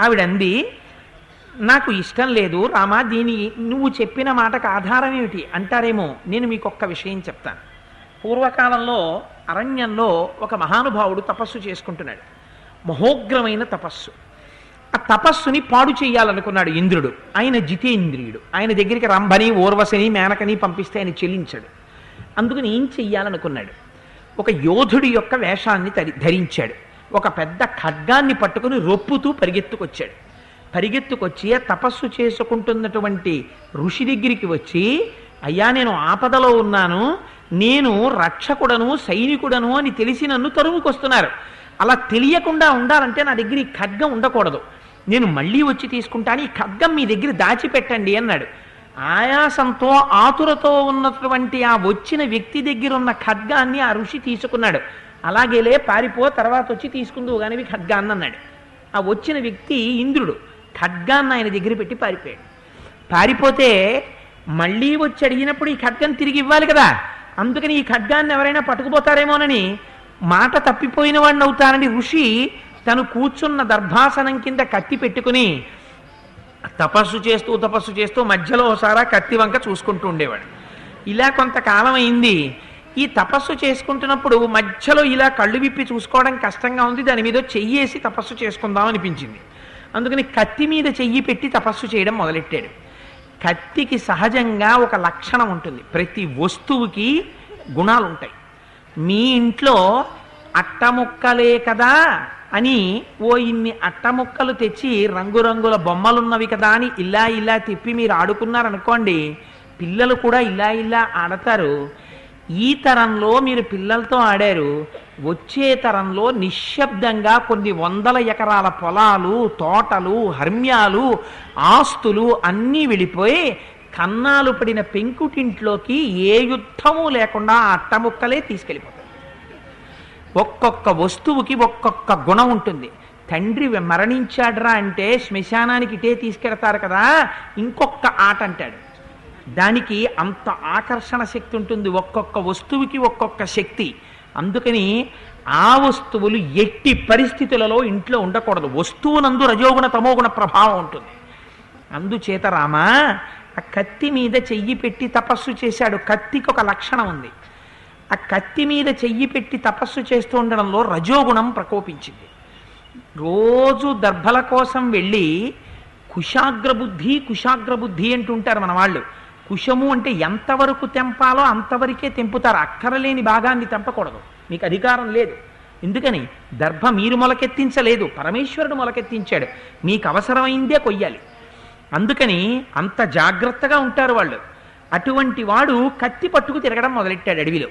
ఆవిడంది నాకు ఇష్టం లేదు రామా దీని నువ్వు చెప్పిన మాటకు ఆధారం ఏమిటి? అంటారేమో నేను మీకు ఒక్క విషయం చెప్తాను. పూర్వకాలంలో అరణ్యంలో ఒక మహానుభావుడు తపస్సు చేసుకుంటున్నాడు. మహోగ్రమైన తపస్సు. ఆ తపస్సుని పాడు చేయాలనుకున్నాడు ఇంద్రుడు. ఆయన జితేంద్రియుడు. ఆయన దగ్గరికి రంభని ఓర్వశని మేనకని పంపిస్తే ఆయన చెల్లించాడు. అందుకని ఏం చెయ్యాలనుకున్నాడు? ఒక యోధుడి యొక్క వేషాన్ని ధరించాడు. ఒక పెద్ద ఖడ్గాన్ని పట్టుకుని రొప్పుతూ పరిగెత్తుకొచ్చాడు. పరిగెత్తుకొచ్చి తపస్సు చేసుకుంటున్నటువంటి ఋషి దగ్గరికి వచ్చి అయ్యా నేను ఆపదలో ఉన్నాను. నేను రక్షకుడను సైనికుడను అని తెలిసి నన్ను తరుముకొస్తున్నారు. అలా తెలియకుండా ఉండాలంటే నా దగ్గర ఈ ఖడ్గం ఉండకూడదు. నేను మళ్ళీ వచ్చి తీసుకుంటాను. ఈ ఖడ్గం మీ దగ్గర దాచిపెట్టండి అన్నాడు. ఆయాసంతో ఆతురతో ఉన్నటువంటి ఆ వచ్చిన వ్యక్తి దగ్గర ఉన్న ఖడ్గాన్ని ఆ ఋషి తీసుకున్నాడు. అలాగేలే పారిపో తర్వాత వచ్చి తీసుకుందువు కానీ ఖడ్గాన్న అన్నాడు. ఆ వచ్చిన వ్యక్తి ఇంద్రుడు. ఖడ్గాన్న ఆయన దగ్గర పెట్టి పారిపోయాడు. పారిపోతే మళ్ళీ వచ్చి అడిగినప్పుడు ఈ ఖడ్గం తిరిగి ఇవ్వాలి కదా. అందుకని ఈ ఖడ్గాన్ని ఎవరైనా పట్టుకుపోతారేమోనని మాట తప్పిపోయిన వాడిని అవుతానని ఋషి తను కూర్చున్న దర్భాసనం కింద కత్తి పెట్టుకుని తపస్సు చేస్తూ తపస్సు చేస్తూ మధ్యలో ఒకసారి కత్తి వంక చూసుకుంటూ ఉండేవాడు. ఇలా కొంతకాలం అయింది. ఈ తపస్సు చేసుకుంటున్నప్పుడు మధ్యలో ఇలా కళ్ళు విప్పి చూసుకోవడం కష్టంగా ఉంది దాని మీద చెయ్యేసి తపస్సు చేసుకుందాం అనిపించింది. అందుకని కత్తి మీద చెయ్యి పెట్టి తపస్సు చేయడం మొదలెట్టాడు. కత్తికి సహజంగా ఒక లక్షణం ఉంటుంది. ప్రతి వస్తువుకి గుణాలు ఉంటాయి మీ ఇంట్లో అట్టముక్కలే కదా అని ఓ ఇన్ని అట్టముక్కలు తెచ్చి రంగురంగుల బొమ్మలున్నవి కదా అని ఇలా ఇలా తిప్పి మీరు ఆడుకున్నారనుకోండి పిల్లలు కూడా ఇలా ఇలా ఆడతారు. ఈ తరంలో మీరు పిల్లలతో ఆడారు వచ్చే తరంలో నిశ్శబ్దంగా కొన్ని వందల ఎకరాల పొలాలు తోటలు హర్మ్యాలు ఆస్తులు అన్నీ వెళ్ళిపోయి కన్నాలు పడిన పెంకుటింట్లోకి ఏ యుద్ధము లేకుండా ఆ అట్టముక్కలే తీసుకెళ్ళిపోతాయి. ఒక్కొక్క వస్తువుకి ఒక్కొక్క గుణం ఉంటుంది. తండ్రి మరణించాడరా అంటే శ్మశానానికి ఇటే తీసుకెడతారు కదా ఇంకొక ఆట అంటాడు. దానికి అంత ఆకర్షణ శక్తి ఉంటుంది ఒక్కొక్క వస్తువుకి ఒక్కొక్క శక్తి. అందుకని ఆ వస్తువులు ఎట్టి పరిస్థితులలో ఇంట్లో ఉండకూడదు. వస్తువునందు రజోగుణ తమోగుణ ప్రభావం ఉంటుంది. అందుచేత రామ ఆ కత్తి మీద చెయ్యి పెట్టి తపస్సు చేశాడు. కత్తికి ఒక లక్షణం ఉంది. ఆ కత్తి మీద చెయ్యి పెట్టి తపస్సు చేస్తూ ఉండడంలో రజోగుణం ప్రకోపించింది. రోజు దర్భల కోసం వెళ్ళి కుశాగ్రబుద్ధి కుశాగ్రబుద్ధి అంటుంటారు మన వాళ్ళు కుశము అంటే ఎంతవరకు తెంపాలో అంతవరకే తెంపుతారు. అక్కరలేని భాగాన్ని తెంపకూడదు. మీకు అధికారం లేదు. ఎందుకని? దర్భ మీరు మొలకెత్తించలేదు. పరమేశ్వరుడు మొలకెత్తించాడు. మీకు అవసరమైందే కొయ్యాలి. అందుకని అంత జాగ్రత్తగా ఉంటారు వాళ్ళు. అటువంటి వాడు కత్తి పట్టుకు తిరగడం మొదలెట్టాడు అడవిలో.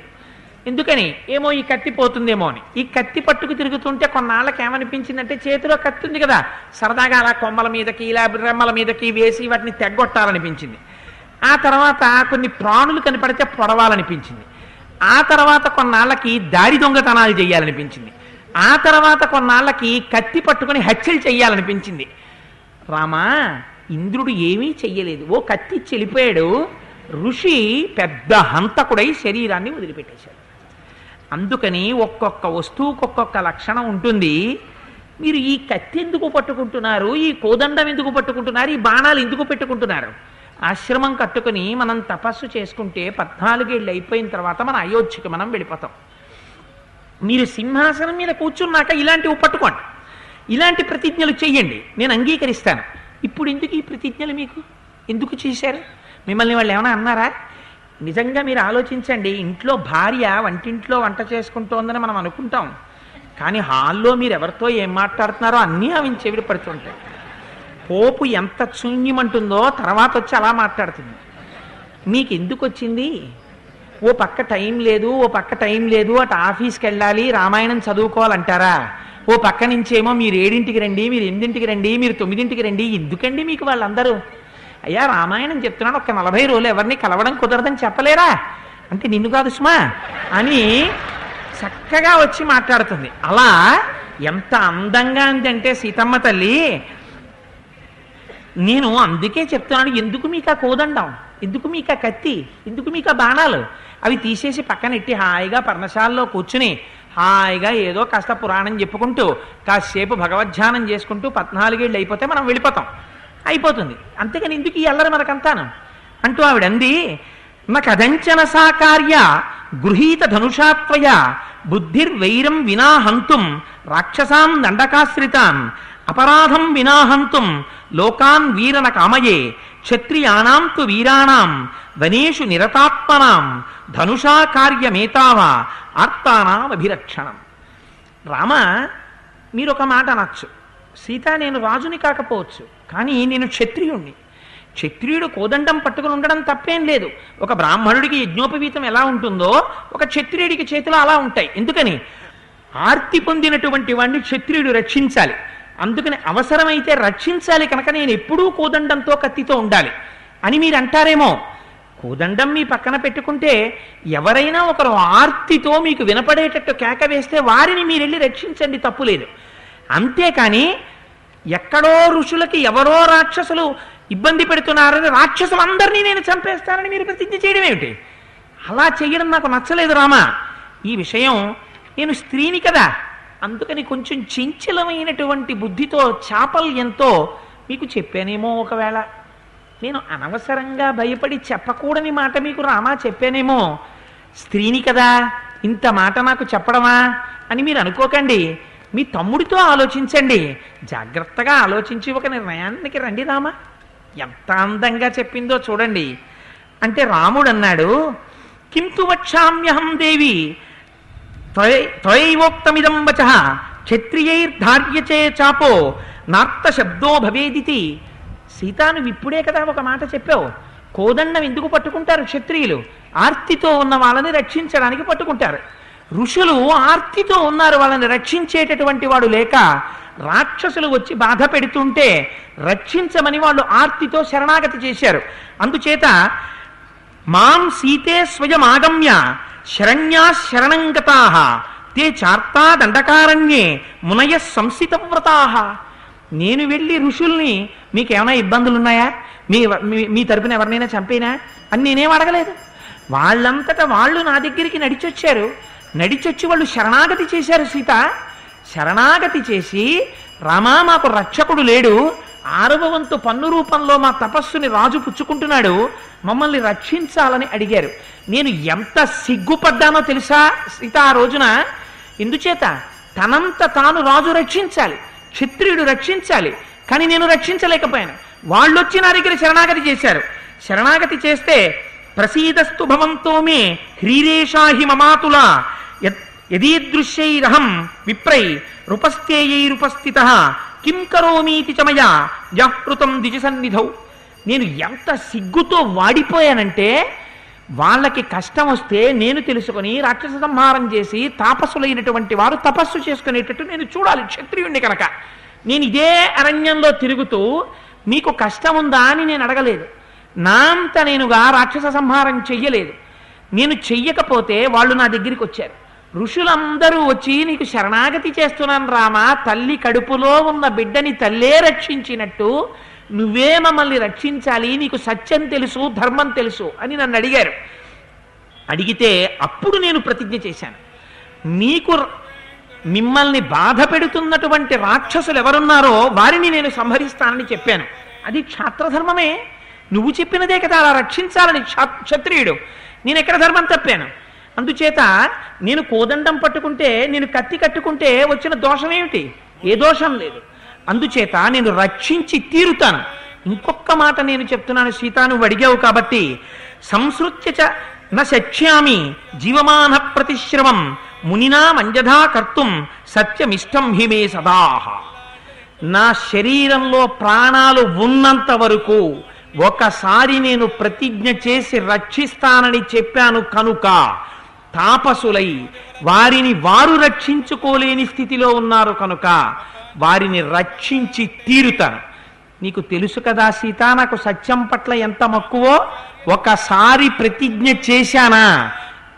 ఎందుకని? ఏమో ఈ కత్తి పోతుందేమో అని. ఈ కత్తి పట్టుకు తిరుగుతుంటే కొన్నాళ్ళకి ఏమనిపించిందంటే చేతిలో కత్తి ఉంది కదా. సరదాగా అలా కొమ్మల మీదకి ఇలా రెమ్మల మీదకి వేసి వాటిని తెగ్గొట్టాలనిపించింది ఆ తర్వాత కొన్ని ప్రాణులు కనపడితే పొడవాలనిపించింది. ఆ తర్వాత కొన్నాళ్ళకి దారి దొంగతనాలు చేయాలనిపించింది. ఆ తర్వాత కొన్నాళ్ళకి కత్తి పట్టుకొని హత్యలు చేయాలనిపించింది. రామా ఇంద్రుడు ఏమీ చెయ్యలేదు. ఓ కత్తి చెలిపోయాడు. ఋషి పెద్ద హంతకుడై శరీరాన్ని వదిలిపెట్టేశాడు. అందుకని ఒక్కొక్క వస్తువుకు ఒక్కొక్క లక్షణం ఉంటుంది. మీరు ఈ కత్తి ఎందుకు పట్టుకుంటున్నారు? ఈ కోదండం ఎందుకు పట్టుకుంటున్నారు? ఈ బాణాలు ఎందుకు పెట్టుకుంటున్నారు? ఆశ్రమం కట్టుకుని మనం తపస్సు చేసుకుంటే పద్నాలుగేళ్ళు అయిపోయిన తర్వాత మన అయోధ్యకి మనం వెళ్ళిపోతాం. మీరు సింహాసనం మీద కూర్చున్నాక ఇలాంటివి పట్టుకోండి. ఇలాంటి ప్రతిజ్ఞలు చెయ్యండి నేను అంగీకరిస్తాను. ఇప్పుడు ఎందుకు ఈ ప్రతిజ్ఞలు మీకు? ఎందుకు చేశారు? మిమ్మల్ని వాళ్ళు ఏమైనా అన్నారా? నిజంగా మీరు ఆలోచించండి. ఇంట్లో భార్య వంటింట్లో వంట చేసుకుంటోందని మనం అనుకుంటాం. కానీ హాల్లో మీరు ఎవరితో ఏం మాట్లాడుతున్నారో అన్నీ అవి చెవిడి పడుతుంటాయి పోపు ఎంత శూన్యమంటుందో తర్వాత వచ్చి అలా మాట్లాడుతుంది. మీకు ఎందుకు వచ్చింది ఓ పక్క టైం లేదు ఓ పక్క టైం లేదు అటు ఆఫీస్కి వెళ్ళాలి రామాయణం చదువుకోవాలంటారా? ఓ పక్క నుంచేమో మీరు ఏడింటికి రండి మీరు ఎనిమిదింటికి రండి మీరు తొమ్మిదింటికి రండి ఎందుకండి మీకు వాళ్ళందరూ? అయ్యా రామాయణం చెప్తున్నాడు ఒక నలభై రోజులు ఎవరిని కలవడం కుదరదని చెప్పలేరా? అంటే నిన్ను కాదు సుమా అని చక్కగా వచ్చి మాట్లాడుతుంది. అలా ఎంత అందంగా ఉందంటే సీతమ్మ తల్లి నేను అందుకే చెప్తున్నాను ఎందుకు మీకు ఆ కోదండం? ఎందుకు మీకు ఆ కత్తి? ఎందుకు మీకు ఆ బాణాలు? అవి తీసేసి పక్కన ఎట్టి హాయిగా పర్ణశాలలో కూర్చుని హాయిగా ఏదో కాస్త పురాణం చెప్పుకుంటూ కాసేపు భగవద్ధ్యానం చేసుకుంటూ పద్నాలుగేళ్ళు అయిపోతే మనం వెళ్ళిపోతాం. అయిపోతుంది. అంతేకాని ఎందుకు ఈ అల్లరి మనకంతాను? అంటూ ఆవిడంది న కదంచన సాకార్య గృహీత ధనుషాత్వయ బుద్ధిర్వైరం వినా హంతుం రాక్షసాం దండకాశ్రితాం అపరాధం వినాహంతుం లోకాన్ వీరన కామయే క్షత్రియాణాం తు వీరాణాం వనేషు నిరతాత్మనాం ధనుషా కార్యమేతావ ఆర్తానాం అభిరక్షణం. రామ మీరు ఒక మాట అనొచ్చు. సీత నేను రాజుని కాకపోవచ్చు కానీ నేను క్షత్రియుణ్ణి. క్షత్రియుడు కోదండం పట్టుకుని ఉండడం తప్పేం లేదు. ఒక బ్రాహ్మణుడికి యజ్ఞోపవీతం ఎలా ఉంటుందో ఒక క్షత్రియుడికి చేతిలో అలా ఉంటాయి. ఎందుకని? ఆర్తి పొందినటువంటి వాడిని క్షత్రియుడు రక్షించాలి. అందుకని అవసరమైతే రక్షించాలి కనుక నేను ఎప్పుడూ కోదండంతో కత్తితో ఉండాలి అని మీరు అంటారేమో కోదండం మీ పక్కన పెట్టుకుంటే ఎవరైనా ఒకరు ఆర్తితో మీకు వినపడేటట్టు కేక వేస్తే వారిని మీరు వెళ్ళి రక్షించండి తప్పులేదు అంతేకాని ఎక్కడో ఋషులకి ఎవరో రాక్షసులు ఇబ్బంది పెడుతున్నారని రాక్షసులు అందరినీ నేను చంపేస్తానని మీరు ప్రతిజ్ఞ చేయడం ఏమిటి? అలా చేయడం నాకు నచ్చలేదు రామా. ఈ విషయం నేను స్త్రీని కదా అందుకని కొంచెం చంచలమైనటువంటి బుద్ధితో చాపల్యంతో మీకు చెప్పానేమో ఒకవేళ. నేను అనవసరంగా భయపడి చెప్పకూడని మాట మీకు రామా చెప్పానేమో. స్త్రీని కదా ఇంత మాట నాకు చెప్పడమా అని మీరు అనుకోకండి. మీ తమ్ముడితో ఆలోచించండి. జాగ్రత్తగా ఆలోచించి ఒక నిర్ణయానికి రండి రామా. ఎంత అందంగా చెప్పిందో చూడండి. అంటే రాముడు అన్నాడు కింతు వచ్చామ్యహం దేవి త్వయ్- త్వయైవోక్తమిదం వచ. క్షత్రియైర్ధార్యచే చాపో. నార్త శబ్దో భవేదితి. సీతా నువ్వు ఇప్పుడే కదా ఒక మాట చెప్పావు. కోదండం ఎందుకు పట్టుకుంటారు క్షత్రియులు? ఆర్తితో ఉన్న వాళ్ళని రక్షించడానికి పట్టుకుంటారు. ఋషులు ఆర్తితో ఉన్నారు వాళ్ళని రక్షించేటటువంటి వాడు లేక రాక్షసులు వచ్చి బాధ పెడుతుంటే రక్షించమని వాళ్ళు ఆర్తితో శరణాగతి చేశారు. అందుచేత మాం సీతే స్వయమాగమ్య శరణ్యా శరణంగతా తే చార్తా దండకారణ్యే మునయ సంసితవ్రతా. నేను వెళ్ళి ఋషుల్ని మీకేమైనా ఇబ్బందులు ఉన్నాయా మీ మీ- మీ తరపున ఎవరినైనా చంపేనా? అని నేనేం అడగలేదు. వాళ్ళంతటా వాళ్ళు నా దగ్గరికి నడిచొచ్చారు. నడిచొచ్చి వాళ్ళు శరణాగతి చేశారు సీత. శరణాగతి చేసి రామా మాకు రక్షకుడు లేడు. ఆరవ వంతు పన్ను రూపంలో మా తపస్సుని రాజు పుచ్చుకుంటున్నాడు. మమ్మల్ని రక్షించాలని అడిగారు. నేను ఎంత సిగ్గుపడ్డానో తెలుసా సీత ఆ రోజున? ఎందుచేత తనంత తాను రాజు రక్షించాలి క్షత్రియుడు రక్షించాలి కానీ నేను రక్షించలేకపోయాను. వాళ్ళు వచ్చి నా దగ్గర శరణాగతి చేశారు. శరణాగతి చేస్తే ప్రసీదస్తు భవంతో మే హ్రీరేషాహి మమాతుల యదీదృశ్యైరహం విప్రై రూపస్థేయైరుపస్థిత కిం కరోమీతి చమయ జాహృతం దిజ సన్నిధౌ. నేను ఎంత సిగ్గుతో వాడిపోయానంటే వాళ్ళకి కష్టం వస్తే నేను తెలుసుకొని రాక్షస సంహారం చేసి తాపస్సులైనటువంటి వారు తపస్సు చేసుకునేటట్టు నేను చూడాలి క్షత్రియుణ్ణి కనుక. నేను ఇదే అరణ్యంలో తిరుగుతూ మీకు కష్టం ఉందా అని నేను అడగలేదు. నా అంత నేనుగా రాక్షస సంహారం చెయ్యలేదు. నేను చెయ్యకపోతే వాళ్ళు నా దగ్గరికి వచ్చారు. ఋషులందరూ వచ్చి నీకు శరణాగతి చేస్తున్నాను రామా తల్లి కడుపులో ఉన్న బిడ్డని తల్లే రక్షించినట్టు నువ్వే మమ్మల్ని రక్షించాలి నీకు సత్యం తెలుసు ధర్మం తెలుసు అని నన్ను అడిగారు. అడిగితే అప్పుడు నేను ప్రతిజ్ఞ చేశాను. నీకు మిమ్మల్ని బాధ పెడుతున్నటువంటి రాక్షసులు ఎవరున్నారో వారిని నేను సంహరిస్తానని చెప్పాను. అది క్షాత్రధర్మమే నువ్వు చెప్పినదే కదా అలా రక్షించాలని క్షత్రియుడు. నేను ఎక్కడ ధర్మం తప్పాను? అందుచేత నేను కోదండం పట్టుకుంటే నేను కత్తి కట్టుకుంటే వచ్చిన దోషం ఏమిటి? ఏ దోషం లేదు. అందుచేత నేను రక్షించి తీరుతాను. ఇంకొక మాట నేను చెప్తున్నాను సీత నువ్వు అడిగావు కాబట్టి. సంసృత్య చ న శక్ష్యామి జీవమాన ప్రతిశ్రమం మునినా మంజధా కర్తుం సత్యమిష్టం హిమే సదాహ. నా శరీరంలో ప్రాణాలు ఉన్నంత వరకు ఒకసారి నేను ప్రతిజ్ఞ చేసి రక్షిస్తానని చెప్పాను కనుక తాపసులై వారిని వారు రక్షించుకోలేని స్థితిలో ఉన్నారు కనుక వారిని రక్షించి తీరుతాను నీకు తెలుసు కదా సీత నాకు సత్యం పట్ల ఎంత మక్కువో? ఒకసారి ప్రతిజ్ఞ చేశానా?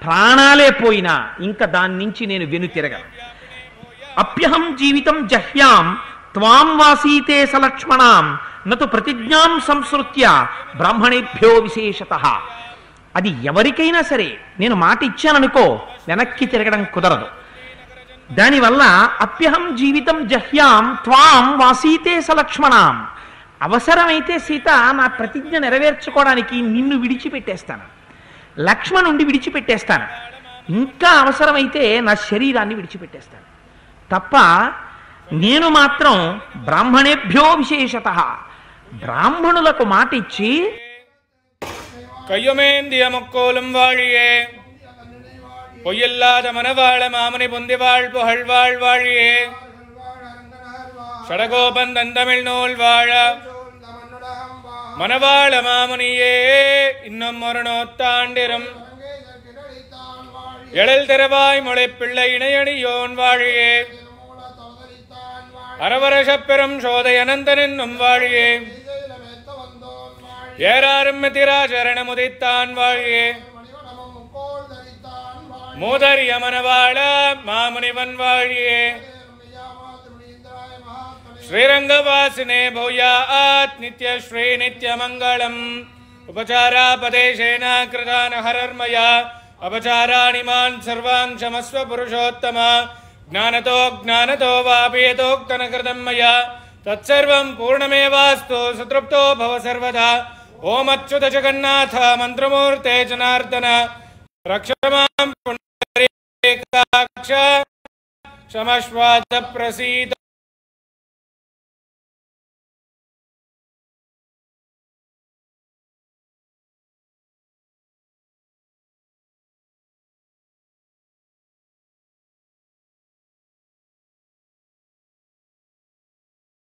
ప్రాణాలే పోయినా ఇంకా దాని నుంచి నేను వెనుతిరగను అప్యహం జీవితం జహ్యాం త్వాం వాసీతే సలక్ష్మణాం నతు ప్రతిజ్ఞాం సంసృత్య బ్రాహ్మణేభ్యో విశేషత. అది ఎవరికైనా సరే నేను మాట ఇచ్చాననుకో వెనక్కి తిరగడం కుదరదు. దానివల్ల అప్యహం జీవితం జహ్యాం త్వాం వాసీతే సలక్ష్మణాం. అవసరమైతే సీత నా ప్రతిజ్ఞ నెరవేర్చుకోవడానికి నిన్ను విడిచిపెట్టేస్తాను. లక్ష్మణుండి విడిచిపెట్టేస్తాను. ఇంకా అవసరమైతే నా శరీరాన్ని విడిచిపెట్టేస్తాను. తప్ప నేను మాత్రం బ్రాహ్మణేభ్యో విశేషత. బ్రాహ్మణులకు మాట ఇచ్చి கையுமேந்திய முக்கோலும் வாழியே பொய்யில்லாத மனவாழ மாமனி பொந்திவாழ் புகழ்வாழ் வாழியே ஷடகோபன் தந்தமிழ் நூல் வாழ மனவாழ மாமுனியே இன்னும் ஒரு நூத்தாண்டிரும் எழில் திறவாய் முளைப்பிள்ளை இணையணியோன் வாழியே அரவரசப்பெரும் சோதை அனந்தன் என்னும் வாழியே ஏறாரும் மிதிராஜரண முதித்தான் வாழியே மூதரிய மனவாழ மாமுனிவன் வாழியே श्रीरङ्गवासिने भूयात् नित्यश्री नित्यमङ्गलम् उपचारापदेशेन कृतान् हरर्मया अपचाराणि मान् सर्वान् क्षमस्व पुरुषोत्तम ज्ञानतो ज्ञानतो वापीयतोक्तन कृतं मया तत्सर्वं पूर्णमेवास्तु सुतृप्तो भव सर्वदा ओम अच्युत जगन्नाथ मंत्रमूर्ते जनार्दन रक्षमां पुण्डरीकाक्ष क्षमश्वाद प्रसीद।